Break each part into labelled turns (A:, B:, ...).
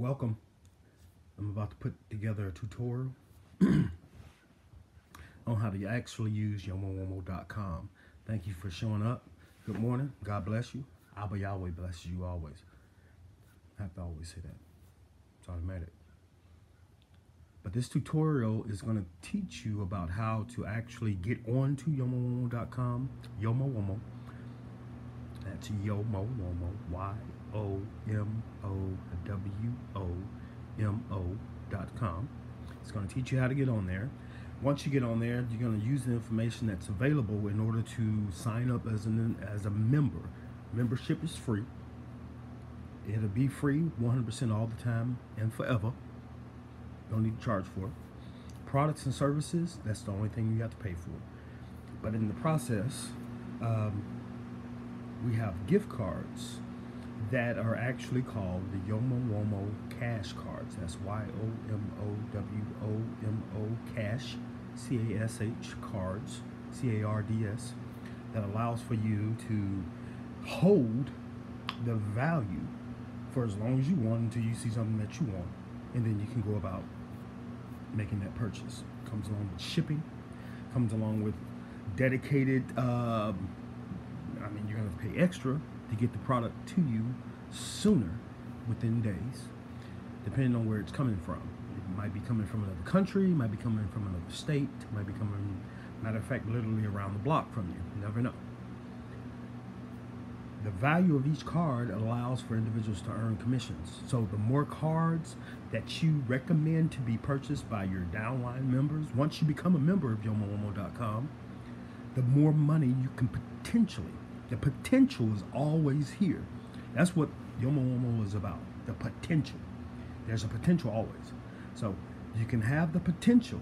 A: Welcome. I'm about to put together a tutorial on how to actually use yomowomo.com. Thank you for showing up. Good morning. God bless you. Abba Yahweh blesses you always. I have to always say that. It's automatic. But this tutorial is going to teach you about how to actually get onto yomowomo.com. Yomowomo. That's yomowomo. Y O M O W O M O dot com. It's going to teach you how to get on there. Once you get on there, you're going to use the information that's available in order to sign up as an as a member. Membership is free. It'll be free 100% all the time and forever. Don't need to charge for it. Products and services, that's the only thing you have to pay for. But in the process, um, we have gift cards that are actually called the Yomo Womo Cash Cards. That's Y O M O W O M O Cash, C A S H Cards, C A R D S, that allows for you to hold the value for as long as you want until you see something that you want, and then you can go about making that purchase. Comes along with shipping, comes along with dedicated. Um, mean, you're gonna pay extra to get the product to you sooner within days, depending on where it's coming from. It might be coming from another country, might be coming from another state, might be coming, matter of fact, literally around the block from you. You never know. The value of each card allows for individuals to earn commissions. So the more cards that you recommend to be purchased by your downline members, once you become a member of yomowomo.com, the more money you can potentially the potential is always here. That's what Yomo is about. The potential. There's a potential always. So you can have the potential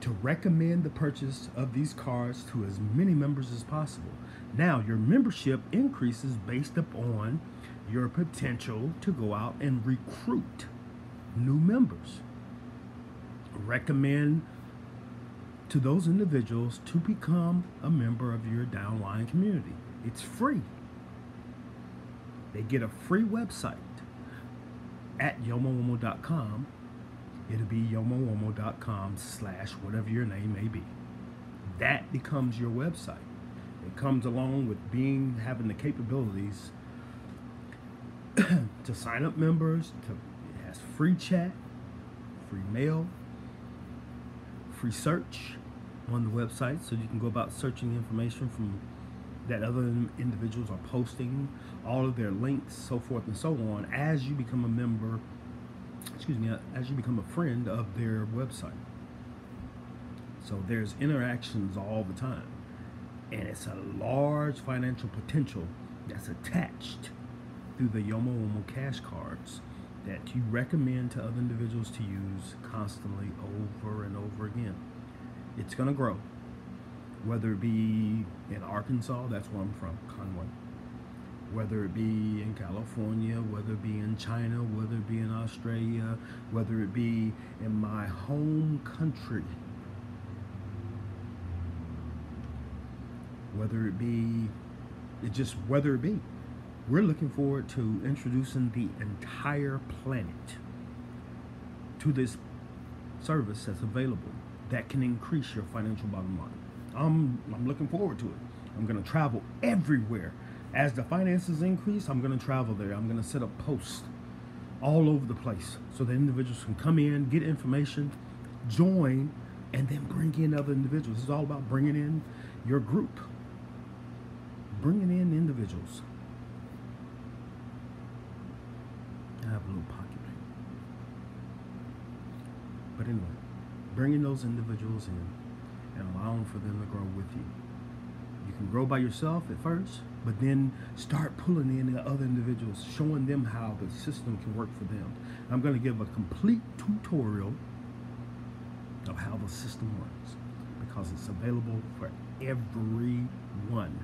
A: to recommend the purchase of these cards to as many members as possible. Now, your membership increases based upon your potential to go out and recruit new members. Recommend to those individuals to become a member of your downline community. It's free. They get a free website at yomowomo.com. It'll be yomowomo.com slash whatever your name may be. That becomes your website. It comes along with being having the capabilities to sign up members. To, it has free chat, free mail, free search on the website so you can go about searching information from that other individuals are posting all of their links so forth and so on as you become a member excuse me as you become a friend of their website. So there's interactions all the time and it's a large financial potential that's attached through the Yomo Womo cash cards that you recommend to other individuals to use constantly over and over again. It's going to grow, whether it be in Arkansas, that's where I'm from, Conway, whether it be in California, whether it be in China, whether it be in Australia, whether it be in my home country, whether it be, it just whether it be we're looking forward to introducing the entire planet to this service that's available that can increase your financial bottom line. I'm, I'm looking forward to it. I'm going to travel everywhere. As the finances increase, I'm going to travel there. I'm going to set up posts all over the place so that individuals can come in, get information, join, and then bring in other individuals. It's all about bringing in your group, bringing in individuals. I have a little pocket. But anyway, bringing those individuals in and allowing for them to grow with you. You can grow by yourself at first, but then start pulling in the other individuals, showing them how the system can work for them. I'm going to give a complete tutorial of how the system works because it's available for everyone.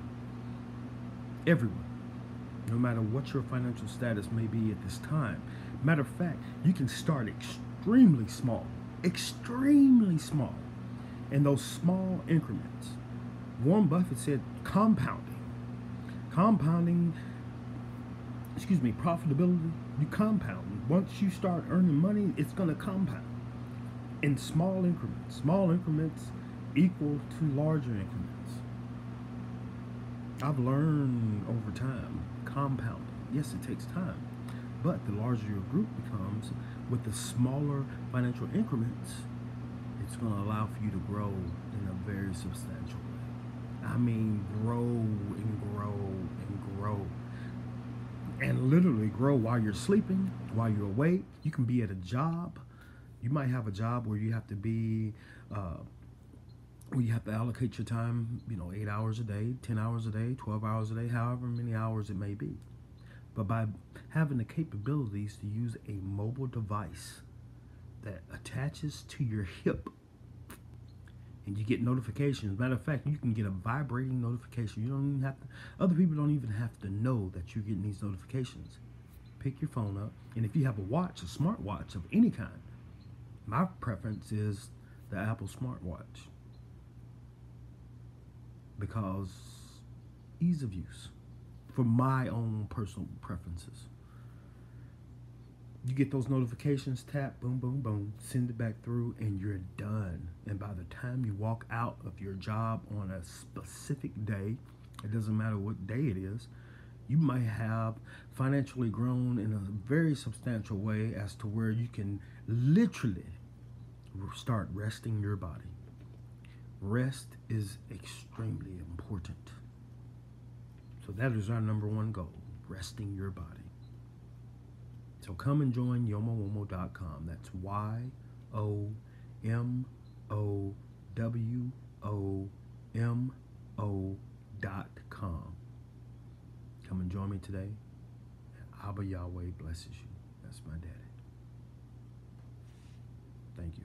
A: Everyone no matter what your financial status may be at this time. Matter of fact, you can start extremely small, extremely small, in those small increments. Warren Buffett said compounding. Compounding excuse me, profitability, you compound. Once you start earning money, it's going to compound in small increments. Small increments equal to larger increments. I've learned over time compounding. Yes, it takes time, but the larger your group becomes with the smaller financial increments, it's going to allow for you to grow in a very substantial way. I mean, grow and grow and grow and literally grow while you're sleeping, while you're awake. You can be at a job. You might have a job where you have to be, uh, where you have to allocate your time, you know, eight hours a day, 10 hours a day, 12 hours a day, however many hours it may be. But by having the capabilities to use a mobile device that attaches to your hip and you get notifications. Matter of fact, you can get a vibrating notification. You don't even have to, other people don't even have to know that you're getting these notifications. Pick your phone up, and if you have a watch, a smartwatch of any kind, my preference is the Apple smartwatch because ease of use for my own personal preferences you get those notifications, tap, boom, boom, boom, send it back through, and you're done. And by the time you walk out of your job on a specific day, it doesn't matter what day it is, you might have financially grown in a very substantial way as to where you can literally start resting your body. Rest is extremely important. So that is our number one goal, resting your body. So come and join yomowomo.com. That's Y O M O W O M O dot com. Come and join me today. Abba Yahweh blesses you. That's my daddy. Thank you.